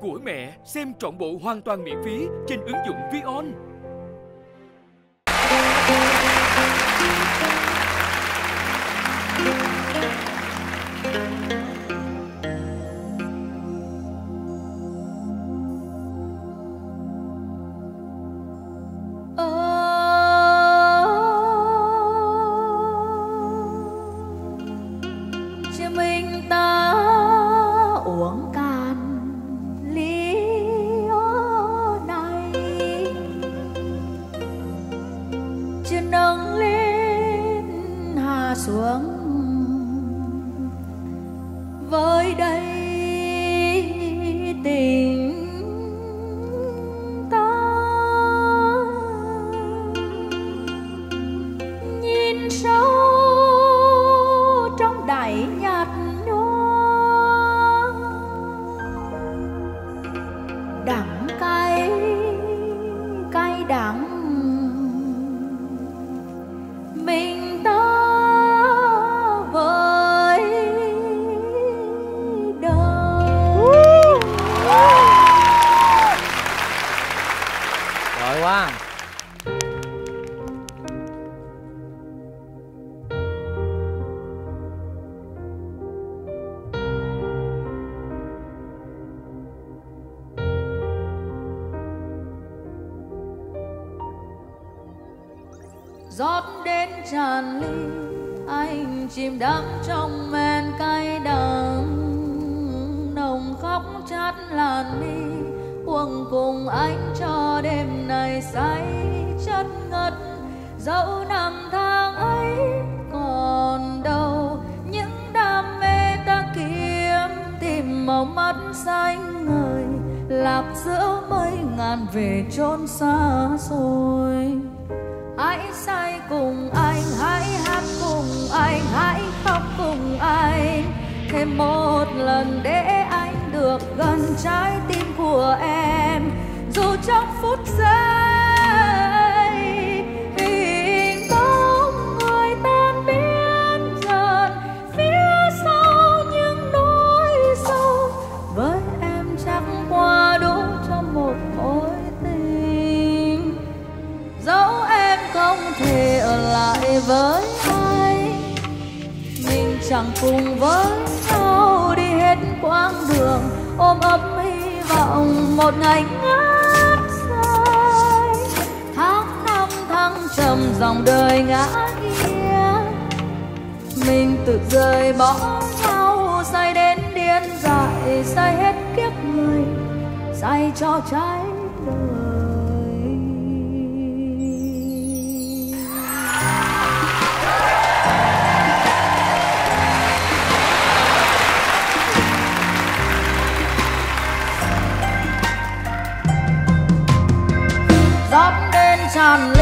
Của mẹ xem trọn bộ hoàn toàn miễn phí trên ứng dụng Vion. xuống. tràn ly, anh chìm đắm trong men cay đắng. Nồng khóc chát làn mi cuồng cùng anh cho đêm này say chất ngất. Dẫu năm tháng ấy còn đâu, những đam mê ta kiếm tìm màu mắt xanh người lạc giữa mây ngàn về chốn xa xôi. gần để anh được gần trái tim của em. Dù trong phút giây hình bóng người tan biến dần, phía sau những nỗi sâu. Với em chẳng qua đủ cho một mối tình. Dẫu em không thể ở lại với anh mình chẳng cùng với nhau quãng đường ôm ấp hy vọng một ngày ngát say, tháng năm thăng trầm dòng đời ngã nghiêng. Mình tự rời bỏ nhau say đến điên dại say hết kiếp người say cho trái I'm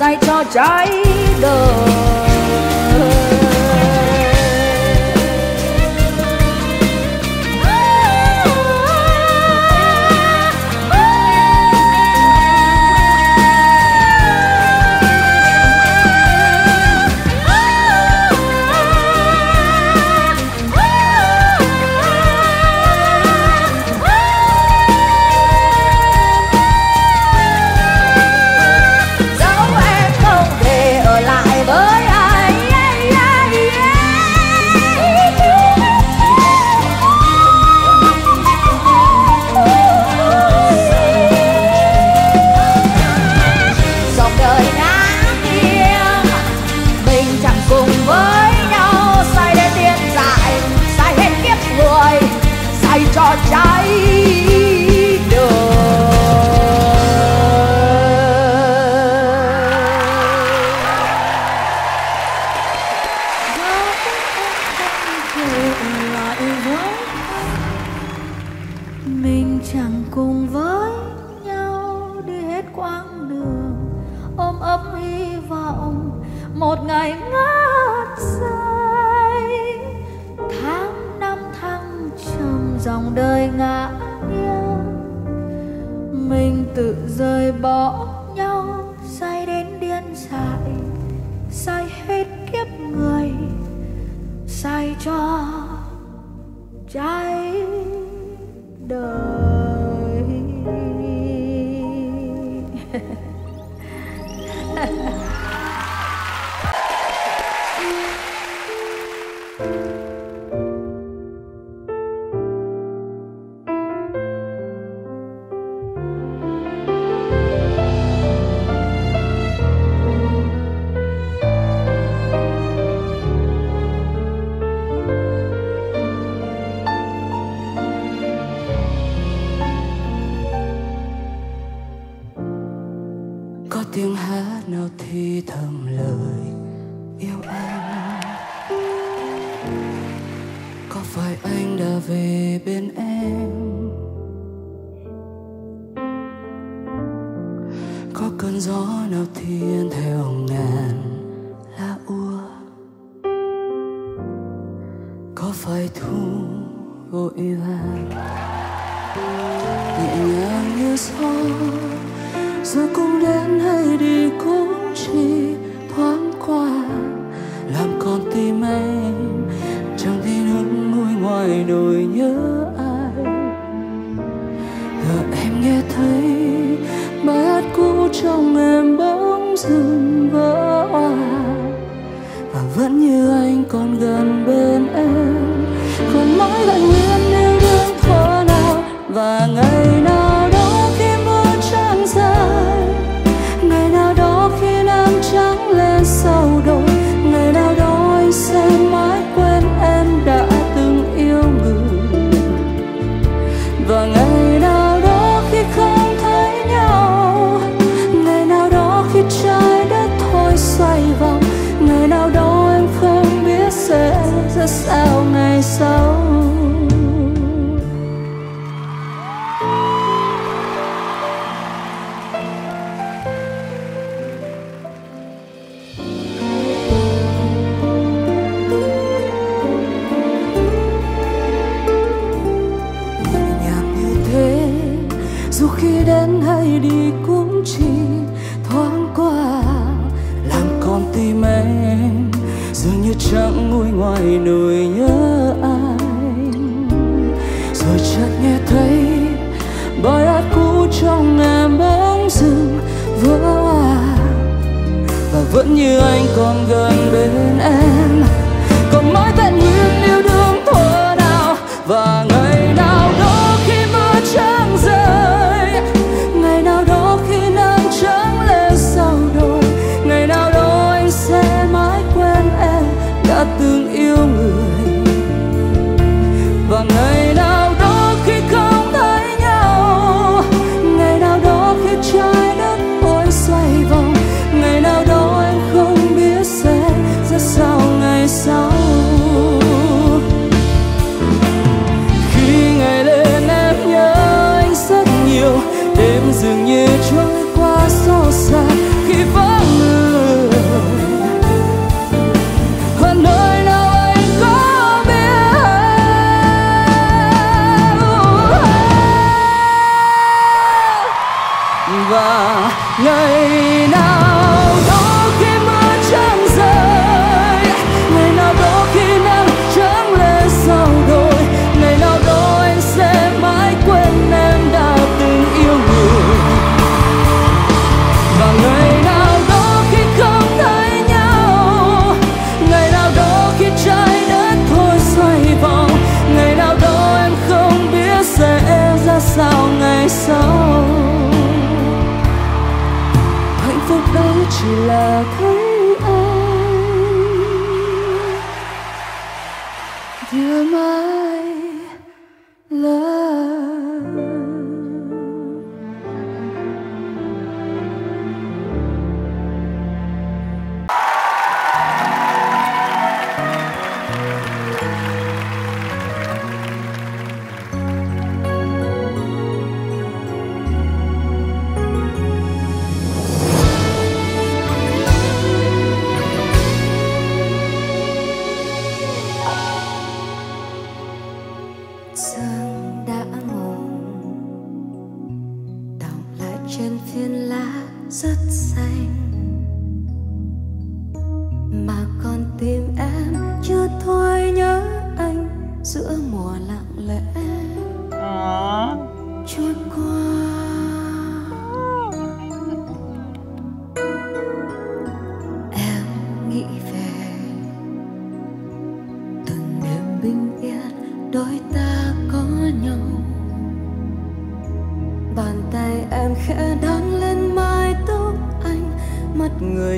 dành cho trái đời. dòng đời ngã nghiêng. Mình tự rời bỏ sao? Rồi cũng đến hay đi cũng chỉ trong tim em. Dường như chẳng ngồi ngoài nỗi nhớ anh rồi chợt nghe thấy bài hát cũ trong em bỗng dừng, vỡ hòa và vẫn như anh còn gần bên em.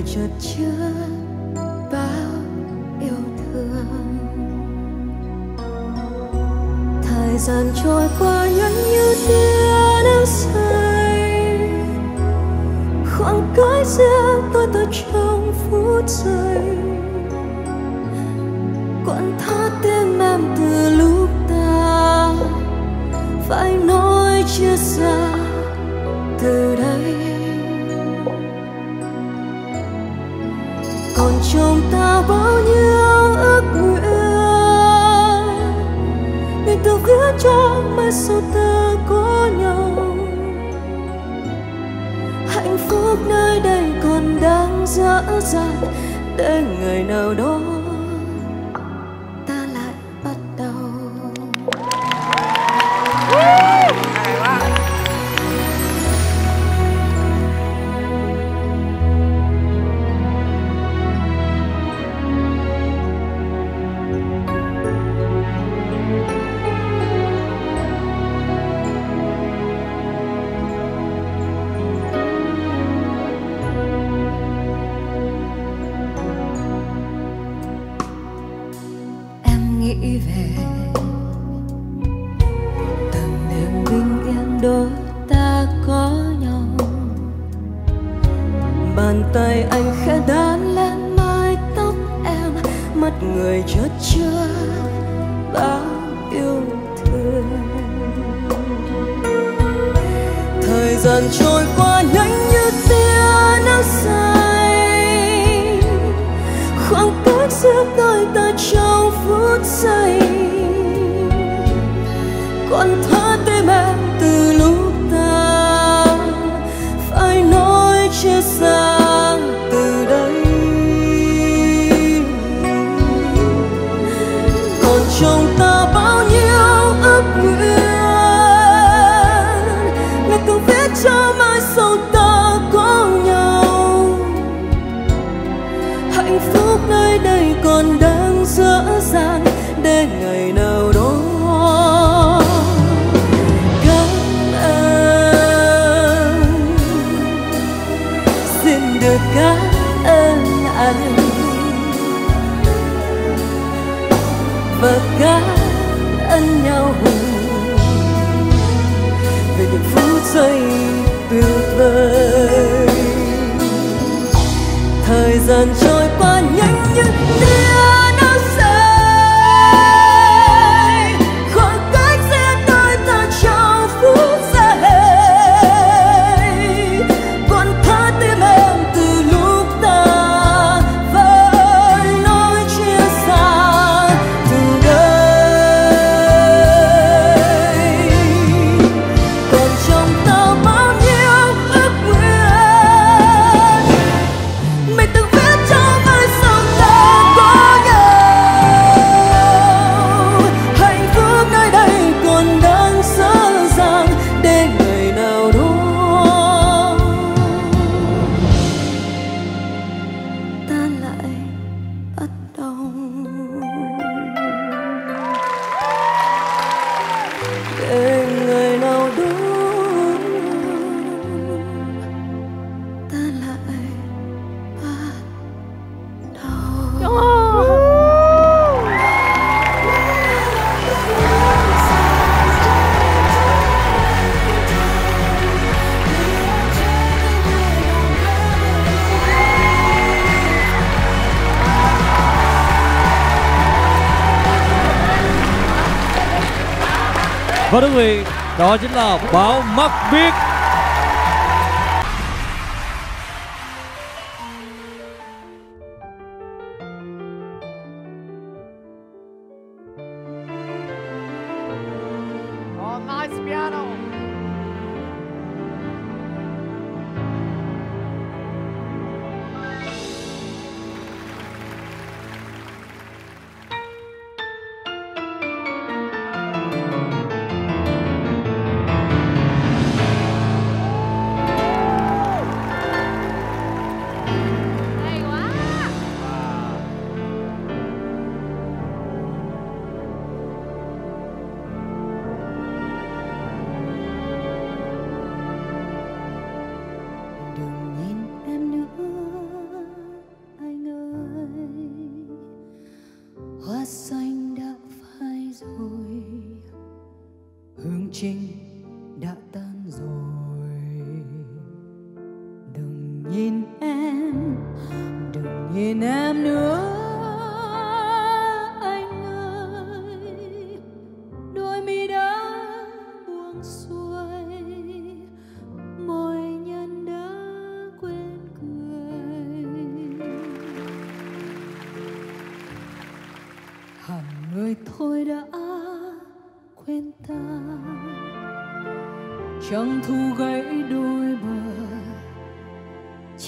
Chợt chứa dở để ngày nào đó và thưa quý vị đó chính là báo mắc biết Oh, nice piano. Hoa xanh đã phai rồi. Hương trinh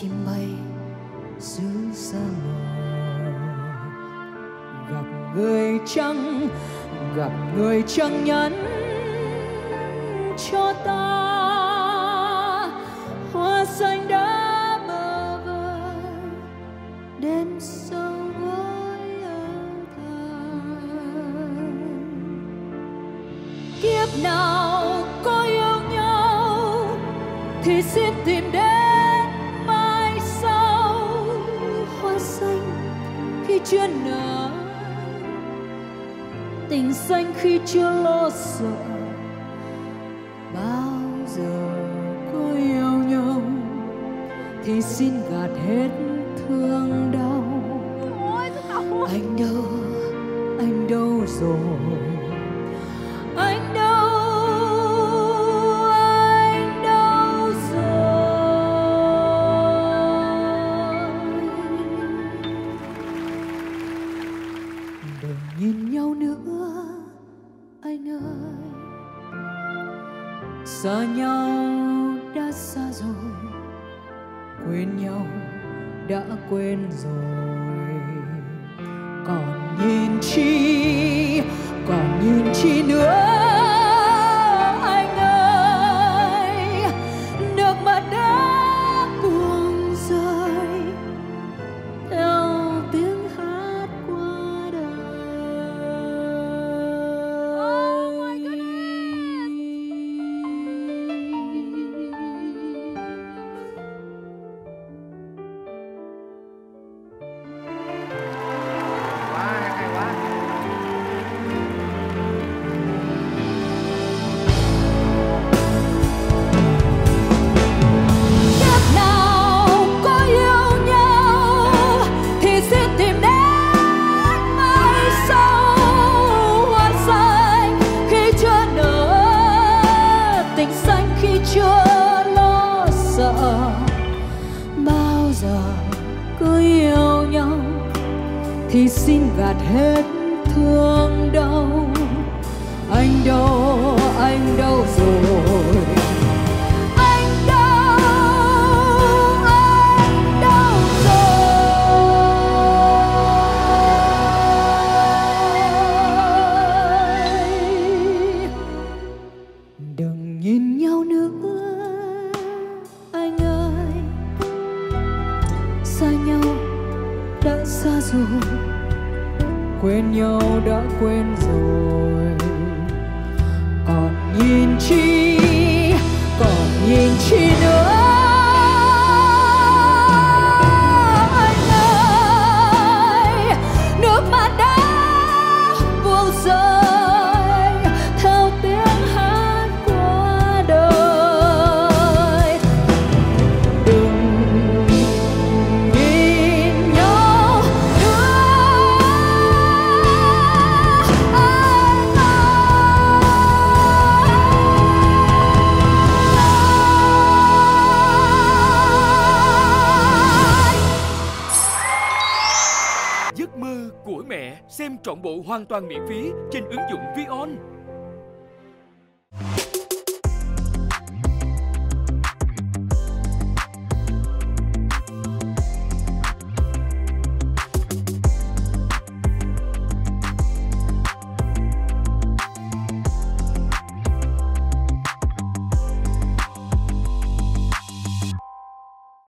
chim bay xứ xa mờ. Gặp người chẳng gặp người chẳng nhắn cho ta. Xanh khi chưa lo sợ. Bao giờ có yêu nhau thì xin gạt hết thương đau. Anh đâu anh đâu rồi nhìn gạt hết thương đau. Anh đâu anh đâu rồi? Anh đâu anh đâu rồi? Đừng nhìn nhau nữa, anh ơi. Xa nhau, đã xa rồi quên nhau đã quên rồi. Còn nhìn chi còn nhìn chi nữa? Trọn bộ hoàn toàn miễn phí trên ứng dụng Vion.